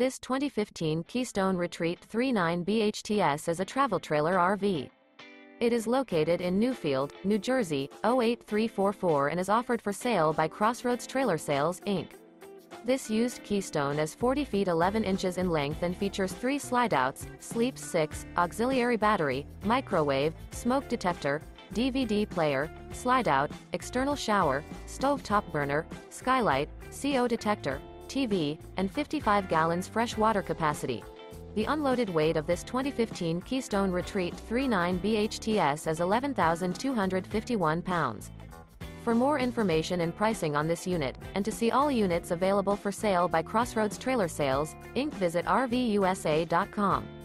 This 2015 Keystone Retreat 39 BHTS is a travel trailer RV. It is located in Newfield, New Jersey, 08344 and is offered for sale by Crossroads Trailer Sales, Inc. This used Keystone is 40 feet 11 inches in length and features three slideouts, sleeps 6, auxiliary battery, microwave, smoke detector, DVD player, slide-out, external shower, stove-top burner, skylight, CO detector, TV, and 55 gallons fresh water capacity. The unloaded weight of this 2015 Keystone Retreat 39 BHTS is 11,251 pounds. For more information and pricing on this unit, and to see all units available for sale by Crossroads Trailer Sales, Inc. visit RVUSA.com.